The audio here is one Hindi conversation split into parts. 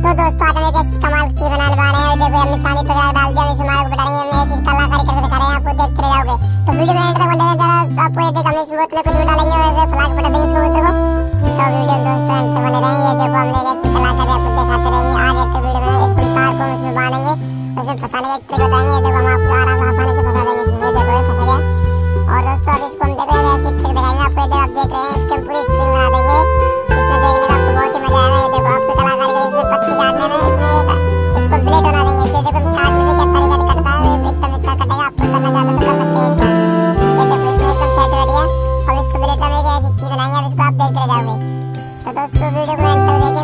तो दोस्तों, आज हम एक कमाल की बनाने वाले हैं देखो हमने पानी पे तो डाल दिया इस हमारे को बताएँगे हमने ऐसी कलाकारी करके दिखा रहे हैं आपको देखते रह जाओगे तो वीडियो में एंड तक बने रहना आपको ये देख हमने इस बोतल को डालेंगे और ऐसे फ्लैग पटा देंगे इस बोतल को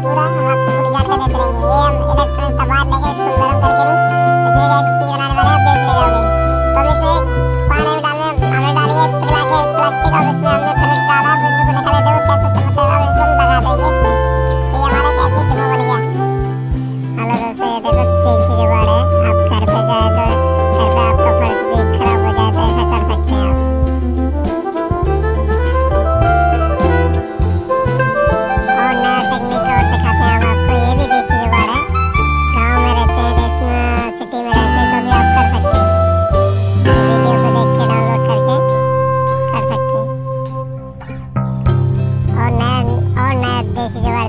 kurang, kemudian ada training game, ada kereta bahan, kayak sebelum dari все эти дела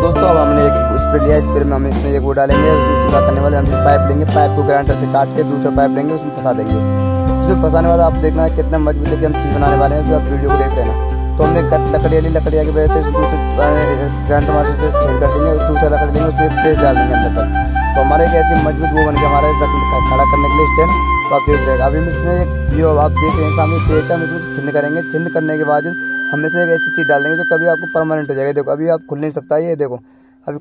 दोस्तों, अब हमने एक स्प्रे लिया स्प्रे में हम इसमें एक वो डालेंगे उसमें क्या करने वाले हम पाइप लेंगे, पाइप को ग्राइंडर से काट के दूसरा पाइप लेंगे, उसमें फंसा देंगे। उसमें फंसाने वाला आप देखना है कितना मज़बूत है कि हम चीज़ बनाने वाले हैं, जो आप वीडियो को देख रहे हैं तो हमने लकड़ी ली, लकड़िया की वजह से ग्राइंडर मार्च से छेद कर देंगे दूसरा लकड़ी लेंगे, उसमें तेज डाल देंगे अंदर तक। तो हमारे एक ऐसी मज़बूत वो बन गया, हमारे खड़ा करने के लिए स्टैंड तो आप देख रहे हैं। अभी हम इसमें एक ये आप देख रहे हैं, सामने पेच हम इसमें छिन्न करेंगे। छिन्न करने के बाद हम इसमें एक ऐसी चीज़ डाल देंगे जो कभी आपको परमानेंट हो जाएगा। देखो, अभी आप खुल नहीं सकता, ये देखो। अभी